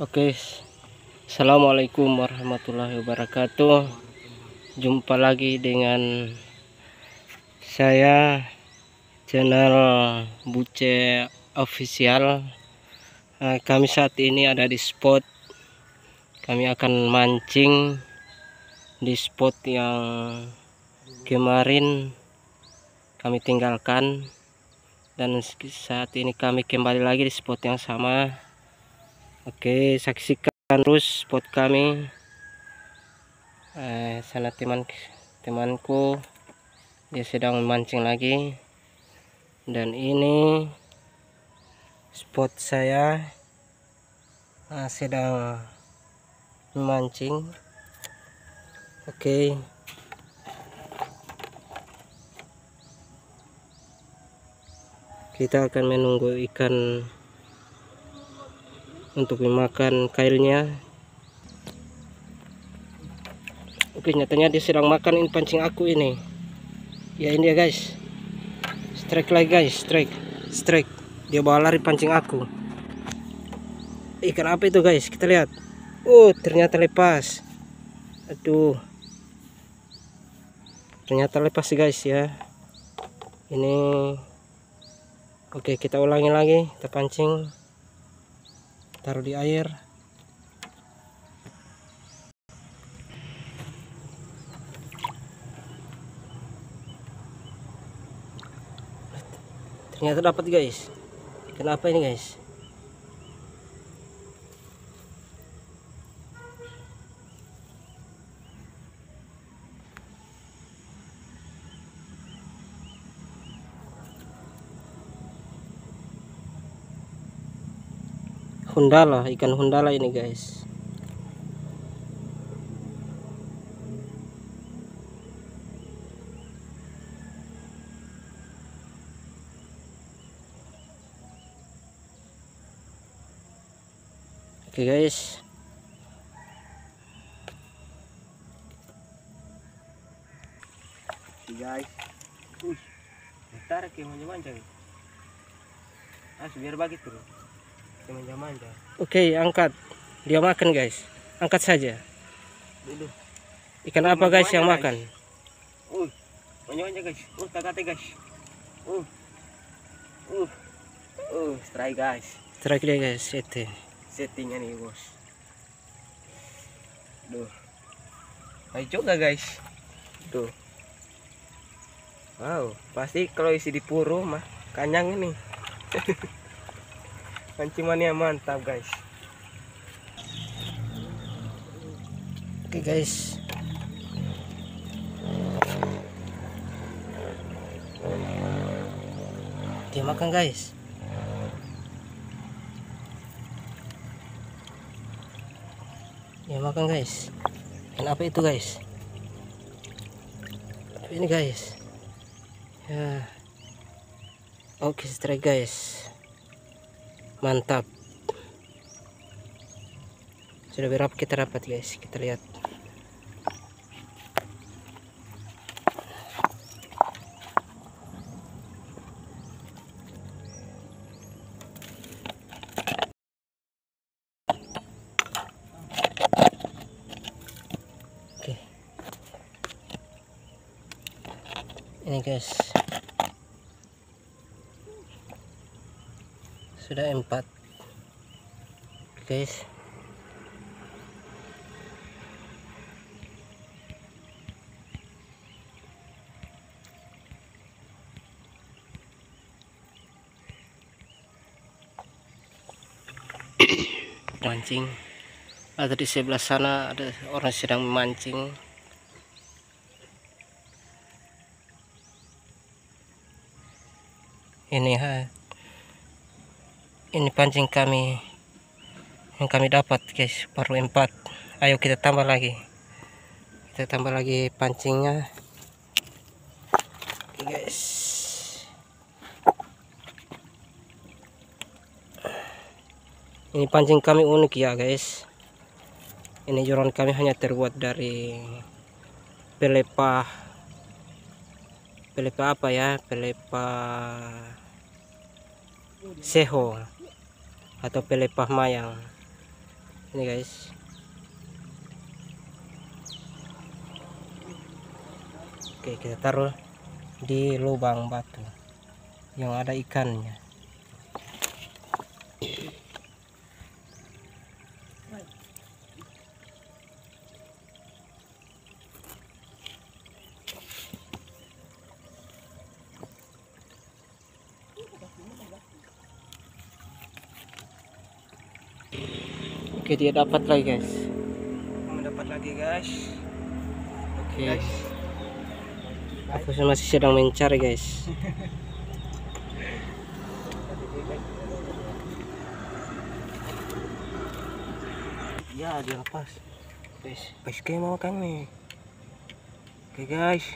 Oke, assalamualaikum warahmatullahi wabarakatuh. Jumpa lagi dengan saya channel Buce Official. Nah, kami saat ini ada di spot. Kami akan mancing di spot yang kemarin kami tinggalkan dan saat ini kami kembali lagi di spot yang sama Oke, saksikan terus spot kami. Eh, sana teman temanku dia sedang memancing lagi. Dan ini spot saya nah, sedang memancing. Oke. Kita akan menunggu ikan untuk memakan kailnya. Oke nyatanya dia sedang makan ini pancing aku ini. Ya ini ya guys. Strike lagi guys. Strike. Strike. Dia bawa lari pancing aku. Ikan apa itu guys? Kita lihat. Oh ternyata lepas. Aduh. Ternyata lepas guys ya. Ini. Oke kita ulangi lagi. Kita pancing taruh di air. Ternyata dapat guys. Kenapa ini guys hundala ikan hundala ini guys. Oke okay, guys. Guys uh tarik yang manja-manja ah biar bagi terus manja-manja. Oke okay, angkat. Dia makan guys. Angkat saja. Ikan apa guys yang makan? Uh manja-manja guys. Uh takate guys. Uh. Uh. Uh strike guys. Strike dia guys itu settingnya nih bos. Duh. Ayo juga guys. Tuh. Wow, pasti kalau isi di puru mah kanyang ini. pancingannya mantap guys. Oke guys. Dia makan guys. Dia makan guys. Kenapa itu guys? Ini guys. Ya. Oke strike guys mantap. Sudah berapa kita dapat guys? Kita lihat. Oke. Ini guys sudah empat. Guys. Mancing. Ada di sebelah sana ada orang sedang memancing. Ini ha ini pancing kami. Yang kami dapat guys. Baru empat. Ayo kita tambah lagi. Kita tambah lagi pancingnya. Oke, guys. Ini pancing kami unik ya guys. Ini joran kami hanya terbuat dari pelepah. Pelepah apa ya? Pelepah seho atau pelepah mayang ini guys. Oke kita taruh di lubang batu yang ada ikannya Oke dia dapat lagi guys. Mendapat lagi guys. Oke. Guys. Aku masih sedang mencari guys. ya dia lepas. Guys, guys kayak mau makan nih. Oke guys,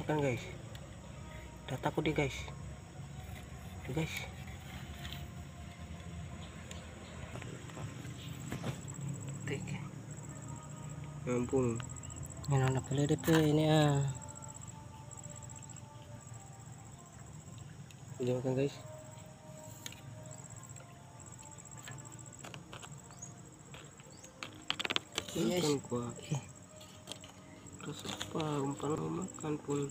makan guys. Udah takut dia guys. Oke guys. Ampun. Ini anak boleh DP ini ah. Udah makan guys. Yes. Gua. Terus apa umpan makan pun